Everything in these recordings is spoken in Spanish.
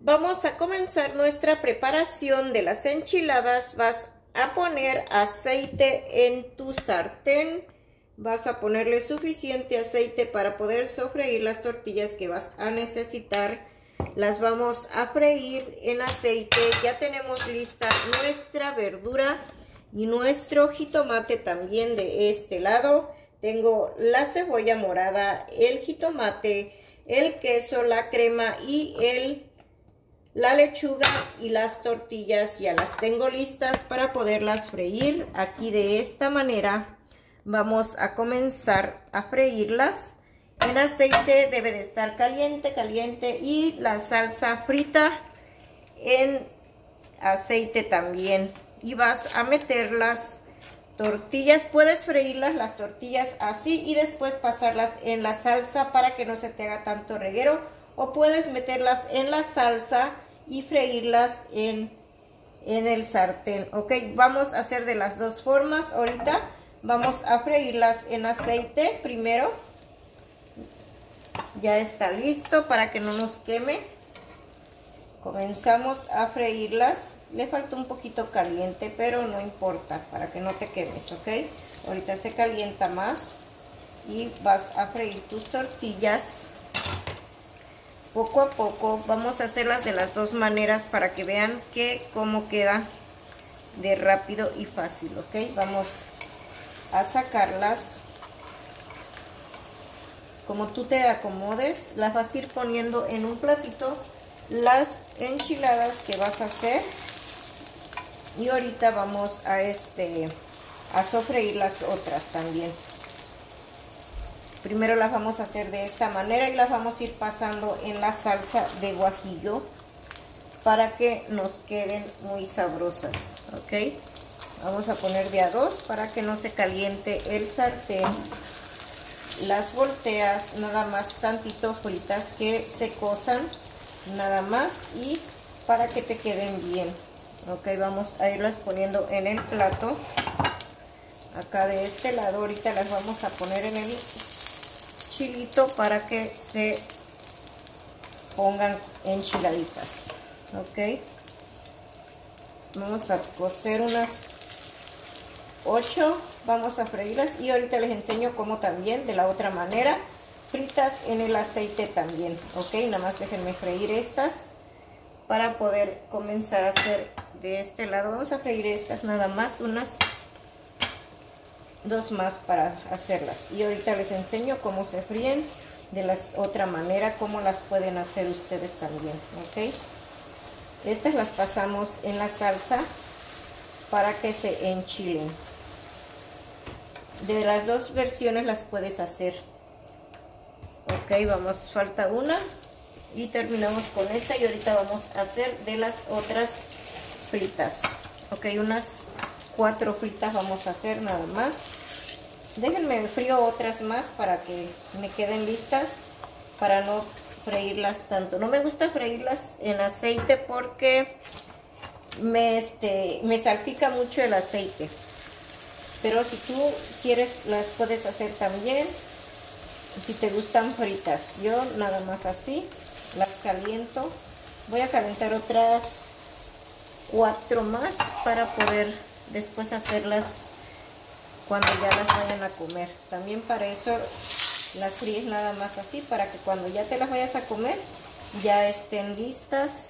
Vamos a comenzar nuestra preparación de las enchiladas. Vas a poner aceite en tu sartén. Vas a ponerle suficiente aceite para poder sofreír las tortillas que vas a necesitar. Las vamos a freír en aceite. Ya tenemos lista nuestra verdura y nuestro jitomate también de este lado. Tengo la cebolla morada, el jitomate, el queso, la crema y el la lechuga y las tortillas ya las tengo listas para poderlas freír. Aquí de esta manera vamos a comenzar a freírlas. En aceite debe de estar caliente, caliente y la salsa frita en aceite también. Y vas a meter las tortillas, puedes freírlas las tortillas así y después pasarlas en la salsa para que no se te haga tanto reguero. O puedes meterlas en la salsa y freírlas en, en el sartén. Ok, vamos a hacer de las dos formas ahorita. Vamos a freírlas en aceite primero. Ya está listo para que no nos queme. Comenzamos a freírlas. Le falta un poquito caliente, pero no importa, para que no te quemes, ¿ok? Ahorita se calienta más y vas a freír tus tortillas poco a poco vamos a hacerlas de las dos maneras para que vean que cómo queda de rápido y fácil ok vamos a sacarlas. Como tú te acomodes las vas a ir poniendo en un platito las enchiladas que vas a hacer. Y ahorita vamos a este a sofreír las otras también Primero las vamos a hacer de esta manera y las vamos a ir pasando en la salsa de guajillo para que nos queden muy sabrosas, ¿ok? Vamos a poner de a dos para que no se caliente el sartén. Las volteas nada más tantito fritas que se cosan, nada más y para que te queden bien. Ok, vamos a irlas poniendo en el plato. Acá de este lado ahorita las vamos a poner en el chilito para que se pongan enchiladitas ok vamos a cocer unas 8 vamos a freírlas y ahorita les enseño cómo también de la otra manera fritas en el aceite también ok nada más déjenme freír estas para poder comenzar a hacer de este lado. Vamos a freír estas nada más unas dos más para hacerlas. Y ahorita les enseño cómo se fríen de la otra manera cómo las pueden hacer ustedes también ok estas las pasamos en la salsa para que se enchilen. De las dos versiones las puedes hacer. Ok vamos falta una. Y terminamos con esta y ahorita vamos a hacer de las otras fritas. Ok unas cuatro fritas vamos a hacer nada más. Déjenme en frío otras más para que me queden listas para no freírlas tanto. No me gusta freírlas en aceite porque me, este, me salpica mucho el aceite. Pero si tú quieres las puedes hacer también. Si te gustan fritas yo nada más así las caliento. Voy a calentar otras cuatro más para poder después hacerlas cuando ya las vayan a comer. También para eso las fríes nada más así, para que cuando ya te las vayas a comer, ya estén listas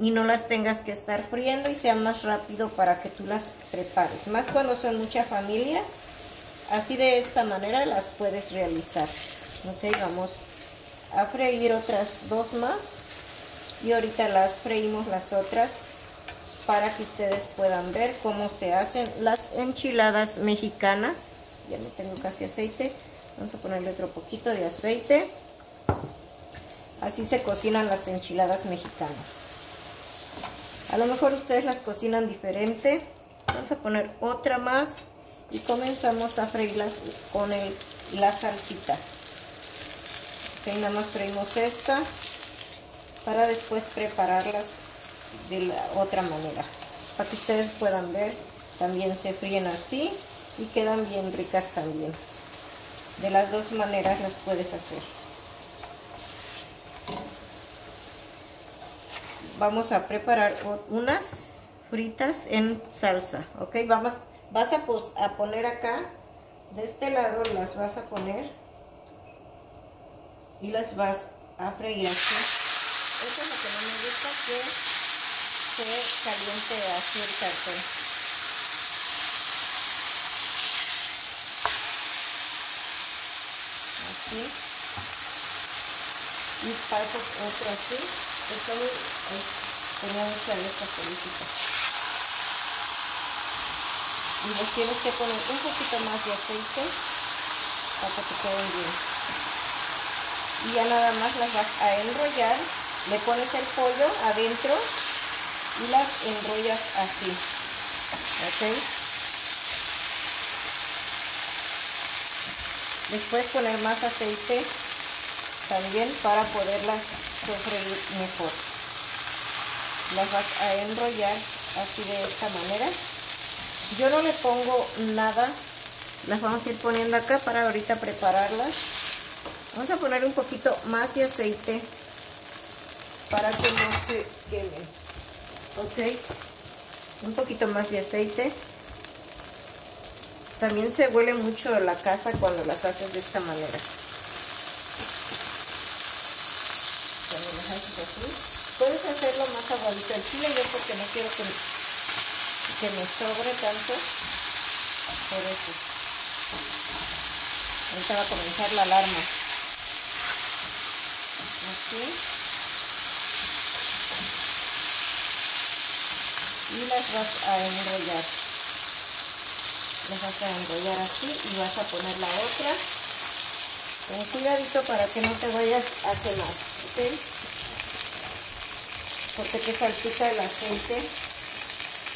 y no las tengas que estar friendo y sea más rápido para que tú las prepares. Más cuando son mucha familia, así de esta manera las puedes realizar. Ok, vamos a freír otras dos más y ahorita las freímos las otras para que ustedes puedan ver cómo se hacen las enchiladas mexicanas. Ya no tengo casi aceite. Vamos a ponerle otro poquito de aceite. Así se cocinan las enchiladas mexicanas. A lo mejor ustedes las cocinan diferente. Vamos a poner otra más y comenzamos a freírlas con el, la salsita. Ok, nada más freímos esta para después prepararlas de la otra manera para que ustedes puedan ver también se fríen así y quedan bien ricas también de las dos maneras las puedes hacer vamos a preparar unas fritas en salsa, ¿ok? Vamos, vas a, a poner acá, de este lado las vas a poner y las vas a freír. Eso es lo que no me gusta, que se caliente así el cartón. Así y paso otro así. Estoy eh, tenía mucha esta política. Y les tienes que poner un poquito más de aceite para que queden bien. Y ya nada más las vas a enrollar. Le pones el pollo adentro y las enrollas así. ¿Ok? Después poner más aceite también para poderlas sofreír mejor. Las vas a enrollar así de esta manera. Yo no le pongo nada, las vamos a ir poniendo acá para ahorita prepararlas. Vamos a poner un poquito más de aceite para que no se quemen. Ok, un poquito más de aceite. También se huele mucho la casa cuando las haces de esta manera. Puedes hacerlo más aguadito el chile, yo porque no quiero que, que me sobre tanto. Por eso. Ahorita va a comenzar la alarma. Y las vas a enrollar. Las vas a enrollar así y vas a poner la otra. Con cuidadito para que no te vayas a quemar. porque te salpica el aceite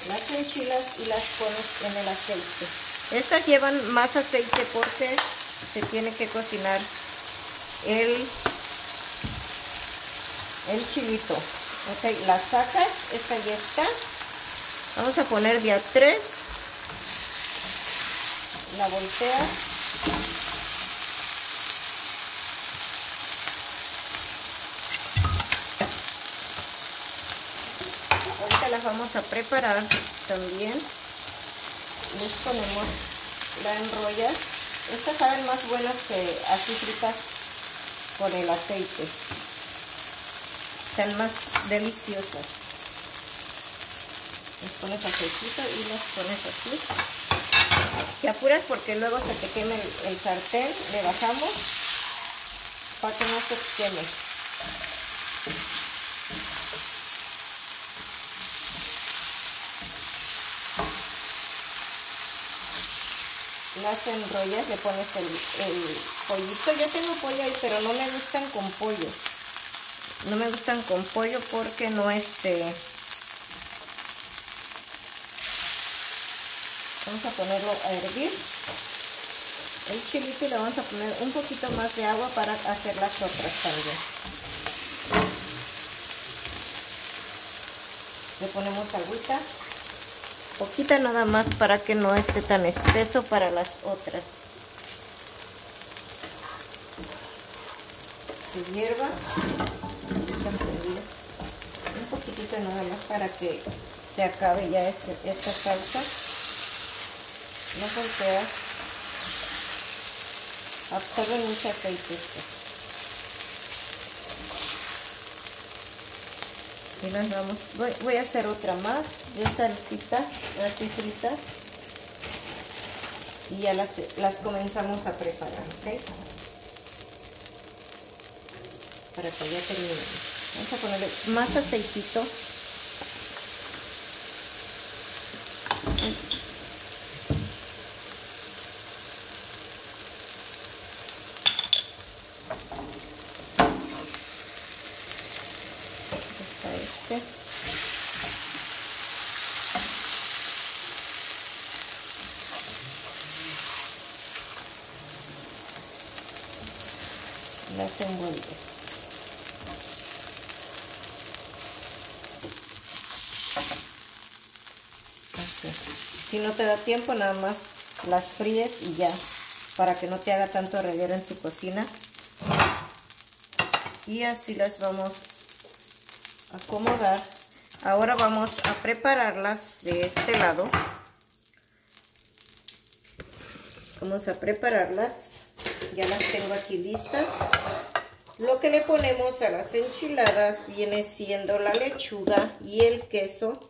las enchilas y las pones en el aceite estas llevan más aceite porque se tiene que cocinar el el chilito ok, las sacas, esta ya está vamos a poner de a tres la volteas las vamos a preparar también. Les ponemos la enrolla. Estas saben más buenas que así fritas con el aceite. Están más deliciosas. Les pones aceitito y las pones así. Te apuras porque luego se te queme el, el sartén. Le bajamos para que no se queme. las enrollas, le pones el, pollito. Yo tengo pollo ahí, pero no me gustan con pollo. No me gustan con pollo porque no este... Vamos a ponerlo a hervir. El chilito y le vamos a poner un poquito más de agua para hacer las otras también. Le ponemos agüita poquita nada más para que no esté tan espeso para las otras. De hierba, un poquitito nada más para que se acabe ya esta salsa. No volteas, absorbe mucho aceite. y las vamos. Voy, a hacer otra más de salsita así frita. Y ya las, las comenzamos a preparar ¿ok? para que ya terminemos vamos a ponerle más aceitito las envuelves. Si no te da tiempo, nada más las fríes y ya, para que no te haga tanto reguero en su cocina. Y así las vamos a acomodar Ahora vamos a prepararlas de este lado. Vamos a prepararlas. Ya las tengo aquí listas. Lo que le ponemos a las enchiladas viene siendo la lechuga y el queso.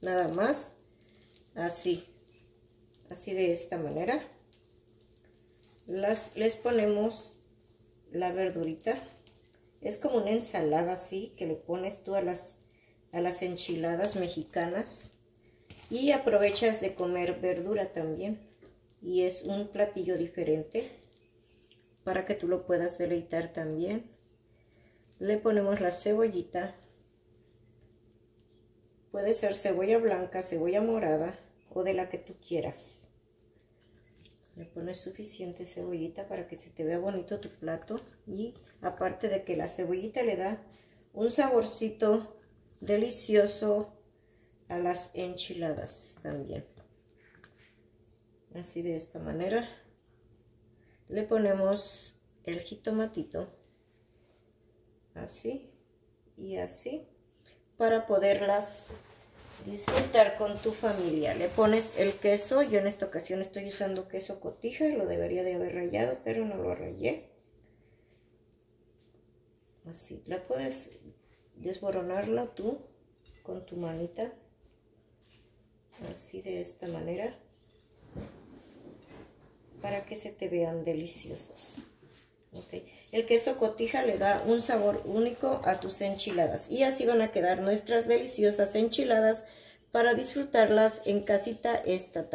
Nada más. Así. Así de esta manera. Las, les ponemos la verdurita. Es como una ensalada así que le pones tú las, a las enchiladas mexicanas. Y aprovechas de comer verdura también. Y es un platillo diferente para que tú lo puedas deleitar también. Le ponemos la cebollita. Puede ser cebolla blanca, cebolla morada o de la que tú quieras. Le pones suficiente cebollita para que se te vea bonito tu plato. Y aparte de que la cebollita le da un saborcito delicioso a las enchiladas también. Así de esta manera. Le ponemos el jitomatito. Así y así. Para poderlas disfrutar con tu familia. Le pones el queso, yo en esta ocasión estoy usando queso cotija, lo debería de haber rayado, pero no lo rayé. Así, la puedes desboronarla tú con tu manita, así de esta manera, para que se te vean deliciosos. El queso cotija le da un sabor único a tus enchiladas. Y así van a quedar nuestras deliciosas enchiladas para disfrutarlas en casita esta tarde.